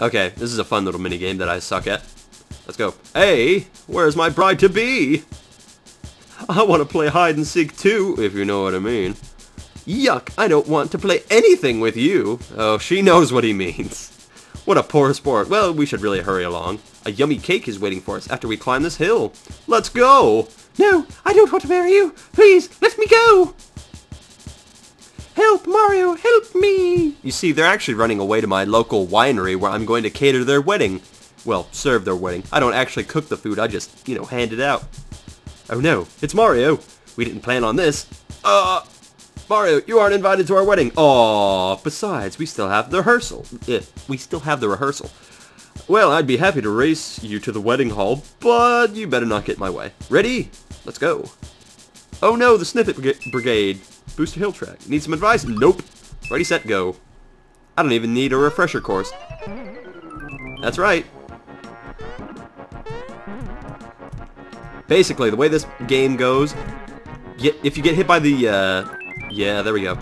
Okay, this is a fun little mini game that I suck at. Let's go. Hey, where's my bride-to-be? I want to play hide and seek too, if you know what I mean. Yuck, I don't want to play anything with you. Oh, she knows what he means. What a poor sport. Well, we should really hurry along. A yummy cake is waiting for us after we climb this hill. Let's go! No, I don't want to marry you. Please, let me go. Help, Mario, help me. You see, they're actually running away to my local winery where I'm going to cater their wedding. Well, serve their wedding. I don't actually cook the food, I just, you know, hand it out. Oh no, it's Mario. We didn't plan on this. Uh, Mario, you aren't invited to our wedding. Aw, besides, we still have the rehearsal. Eh, we still have the rehearsal. Well, I'd be happy to race you to the wedding hall, but you better not get in my way. Ready? Let's go. Oh no, the Sniffit Brigade. Booster Hill track. Need some advice? Nope. Ready, set, go. I don't even need a refresher course. That's right. Basically, the way this game goes, get, if you get hit by the, uh, yeah, there we go.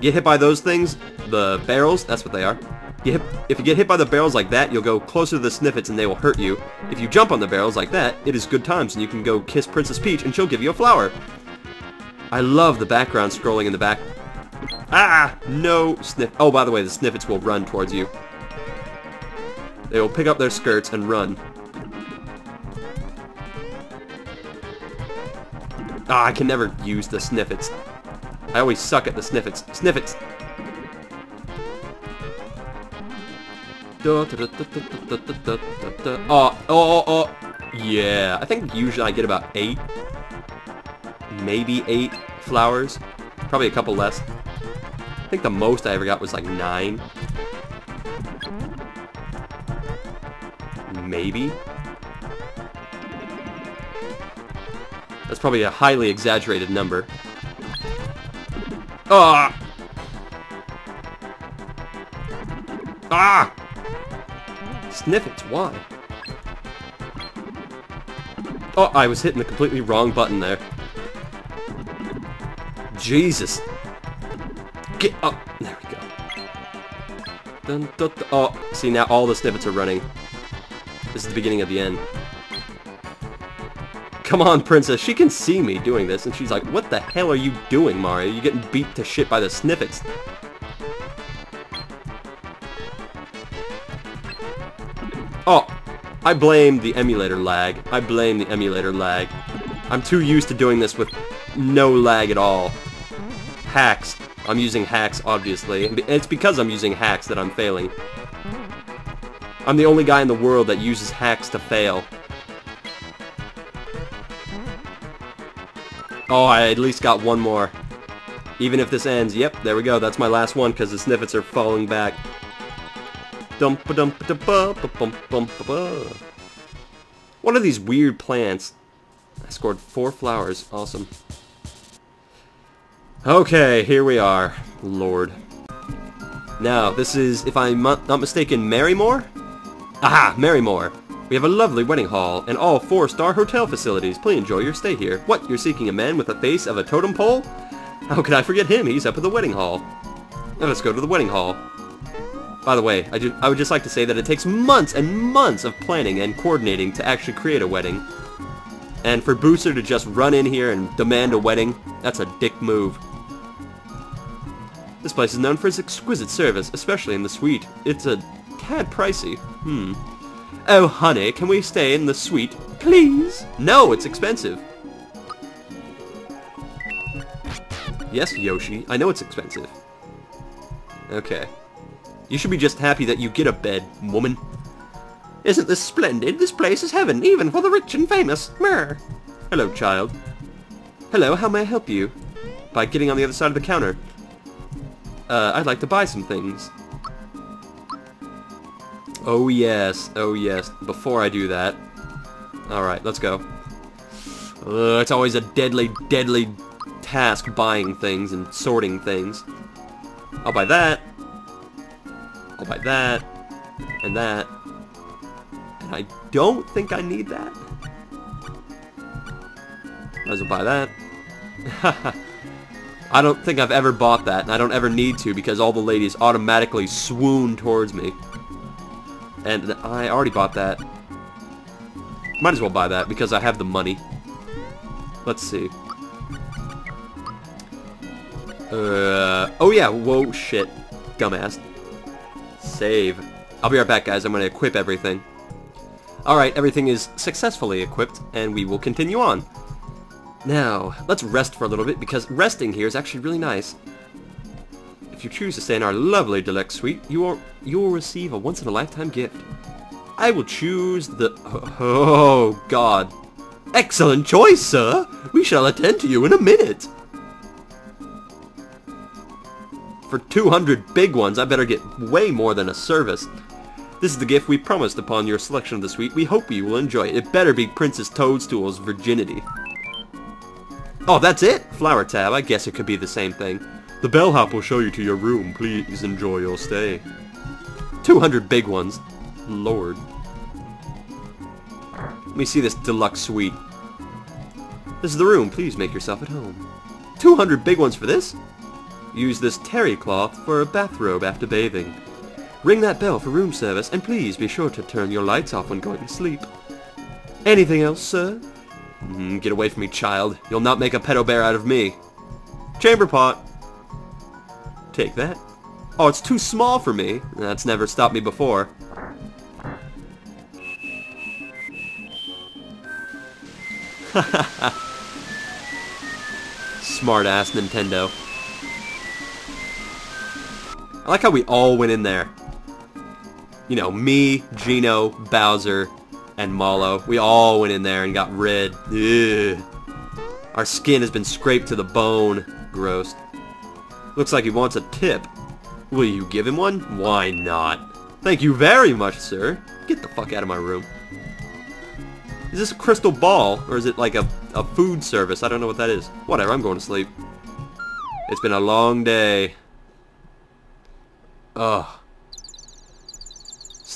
Get hit by those things, the barrels, that's what they are. Hit, if you get hit by the barrels like that, you'll go closer to the sniffits and they will hurt you. If you jump on the barrels like that, it is good times and you can go kiss Princess Peach and she'll give you a flower. I love the background scrolling in the back. Ah! No sniff. Oh, by the way, the sniffits will run towards you. They will pick up their skirts and run. Ah, I can never use the sniffits. I always suck at the sniffits. Sniffits! Oh, oh, oh, oh. Yeah, I think usually I get about eight, maybe eight flowers. Probably a couple less. I think the most I ever got was like nine. Maybe. That's probably a highly exaggerated number. Ah! Ah! Sniffits, why? Oh, I was hitting the completely wrong button there. Jesus. Get up. There we go. Dun, dun, dun. Oh, see now all the sniffits are running. This is the beginning of the end. Come on, princess. She can see me doing this, and she's like, what the hell are you doing, Mario? You're getting beat to shit by the sniffits. Oh, I blame the emulator lag. I blame the emulator lag. I'm too used to doing this with no lag at all. Hacks. I'm using hacks, obviously. It's because I'm using hacks that I'm failing. I'm the only guy in the world that uses hacks to fail. Oh, I at least got one more. Even if this ends, yep, there we go. That's my last one because the sniffits are falling back. What are these weird plants? I scored four flowers. Awesome. Okay, here we are. Lord. Now, this is, if I'm not mistaken, Marrymore? Aha! Marrymore. We have a lovely wedding hall and all four-star hotel facilities. Please enjoy your stay here. What, you're seeking a man with the face of a totem pole? How could I forget him? He's up at the wedding hall. Now let's go to the wedding hall. By the way, I, do, I would just like to say that it takes months and months of planning and coordinating to actually create a wedding. And for Booster to just run in here and demand a wedding, that's a dick move. This place is known for its exquisite service, especially in the suite. It's a tad pricey. Hmm. Oh, honey, can we stay in the suite? Please? No, it's expensive. Yes, Yoshi, I know it's expensive. Okay. You should be just happy that you get a bed, woman. Isn't this splendid? This place is heaven, even for the rich and famous. Mer. Hello, child. Hello, how may I help you? By getting on the other side of the counter. Uh, I'd like to buy some things. Oh yes, oh yes. Before I do that... Alright, let's go. It's always a deadly, deadly task buying things and sorting things. I'll buy that. I'll buy that. And that. And I don't think I need that. Might as well buy that. I don't think I've ever bought that, and I don't ever need to because all the ladies automatically swoon towards me. And I already bought that. Might as well buy that because I have the money. Let's see. Uh, oh yeah, whoa, shit. Dumbass. Save. I'll be right back, guys. I'm going to equip everything. Alright, everything is successfully equipped, and we will continue on. Now, let's rest for a little bit, because resting here is actually really nice. If you choose to stay in our lovely deluxe suite, you will, you will receive a once-in-a-lifetime gift. I will choose the... Oh, God. Excellent choice, sir! We shall attend to you in a minute! For 200 big ones, I better get way more than a service. This is the gift we promised upon your selection of the suite. We hope you will enjoy it. It better be Princess Toadstool's virginity. Oh, that's it? Flower tab. I guess it could be the same thing. The bellhop will show you to your room. Please enjoy your stay. 200 big ones. Lord. Let me see this deluxe suite. This is the room. Please make yourself at home. 200 big ones for this? Use this terry cloth for a bathrobe after bathing. Ring that bell for room service, and please be sure to turn your lights off when going to sleep. Anything else, sir? Mm, get away from me, child. You'll not make a pedo bear out of me. Chamber pot. Take that. Oh, it's too small for me. That's never stopped me before. Smart ass Nintendo. I like how we all went in there. You know, me, Geno, Bowser, and Mallow. We all went in there and got rid. Ugh. Our skin has been scraped to the bone. Gross. Looks like he wants a tip. Will you give him one? Why not? Thank you very much, sir. Get the fuck out of my room. Is this a crystal ball? Or is it like a, a food service? I don't know what that is. Whatever, I'm going to sleep. It's been a long day. Ugh.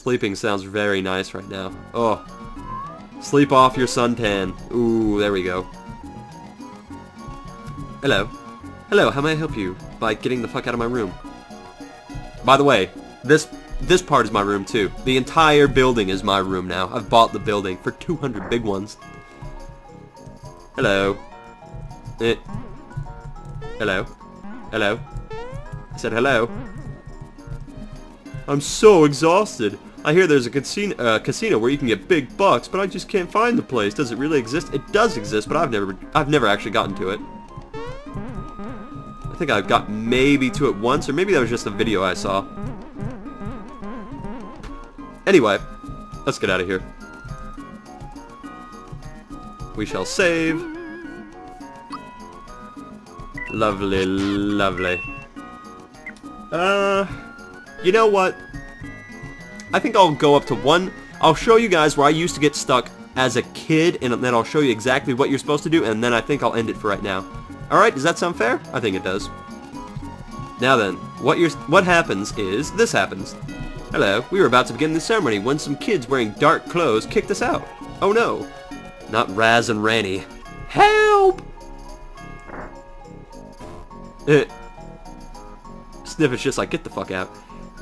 Sleeping sounds very nice right now. Oh. Sleep off your suntan. Ooh, there we go. Hello. Hello, how may I help you? By getting the fuck out of my room. By the way, this this part is my room too. The entire building is my room now. I've bought the building for 200 big ones. Hello. Eh. Hello. Hello. I said hello. I'm so exhausted. I hear there's a casino, uh, casino where you can get big bucks, but I just can't find the place. Does it really exist? It does exist, but I've never, I've never actually gotten to it. I think I've got maybe to it once, or maybe that was just a video I saw. Anyway, let's get out of here. We shall save. Lovely, lovely. Uh, you know what? I think I'll go up to one. I'll show you guys where I used to get stuck as a kid, and then I'll show you exactly what you're supposed to do, and then I think I'll end it for right now. Alright, does that sound fair? I think it does. Now then, what you're, what happens is, this happens. Hello, we were about to begin the ceremony when some kids wearing dark clothes kicked us out. Oh no. Not Raz and Raini. Help! Uh, Sniff is just like, get the fuck out.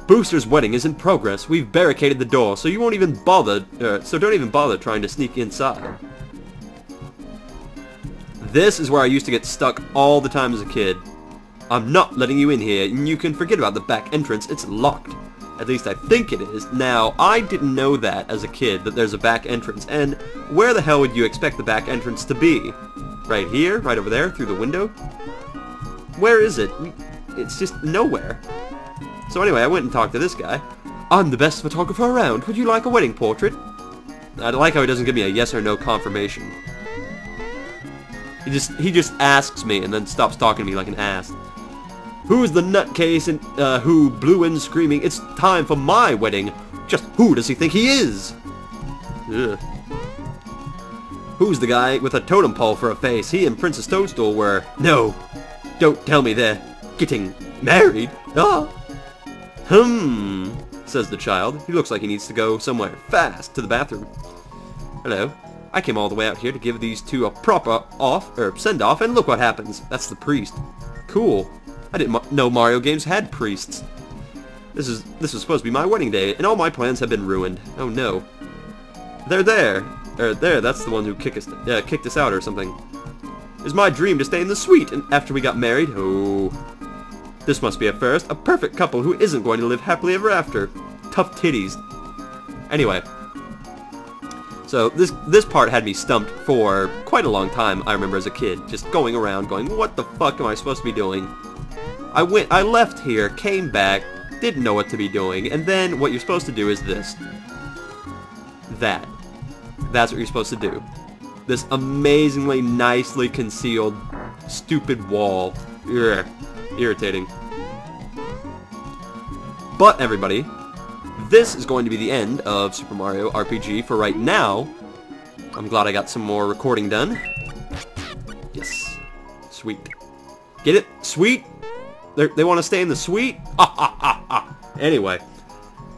Booster's wedding is in progress. We've barricaded the door, so you won't even bother, uh, so don't even bother trying to sneak inside. This is where I used to get stuck all the time as a kid. I'm not letting you in here, and you can forget about the back entrance. It's locked. At least I think it is. Now, I didn't know that as a kid, that there's a back entrance, and where the hell would you expect the back entrance to be? Right here? Right over there? Through the window? Where is it? It's just nowhere. So anyway, I went and talked to this guy. I'm the best photographer around. Would you like a wedding portrait? I like how he doesn't give me a yes or no confirmation. He just he just asks me and then stops talking to me like an ass. Who's the nutcase and uh, who blew in screaming, it's time for my wedding? Just who does he think he is? Ugh. Who's the guy with a totem pole for a face? He and Princess Toadstool were... No, don't tell me they're getting married. Ah. Hmm, says the child. He looks like he needs to go somewhere fast to the bathroom. Hello. I came all the way out here to give these two a proper off, or send-off, and look what happens. That's the priest. Cool. I didn't know Mario games had priests. This is this was supposed to be my wedding day, and all my plans have been ruined. Oh no. They're there. Or there, that's the one who kicked us, uh, kicked us out or something. It was my dream to stay in the suite and after we got married. Oh. This must be a first. A perfect couple who isn't going to live happily ever after. Tough titties. Anyway. So this this part had me stumped for quite a long time, I remember as a kid. Just going around going, what the fuck am I supposed to be doing? I went, I left here, came back, didn't know what to be doing, and then what you're supposed to do is this. That. That's what you're supposed to do. This amazingly nicely concealed, stupid wall. Ugh, irritating. But, everybody, this is going to be the end of Super Mario RPG for right now. I'm glad I got some more recording done. Yes. Sweet. Get it? Sweet? They're, they want to stay in the suite? anyway,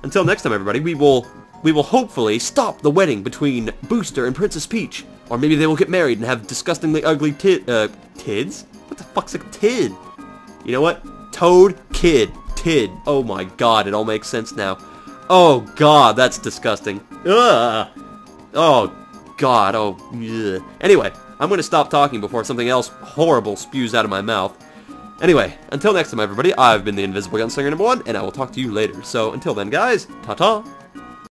until next time, everybody, we will we will hopefully stop the wedding between Booster and Princess Peach. Or maybe they will get married and have disgustingly ugly tid, uh, tids? What the fuck's a tid? You know what? Toad, kid, tid. Oh my god, it all makes sense now. Oh god, that's disgusting. Ugh. Oh god, oh. Anyway, I'm gonna stop talking before something else horrible spews out of my mouth. Anyway, until next time, everybody, I've been the Invisible Gunslinger number one, and I will talk to you later. So, until then, guys, ta-ta!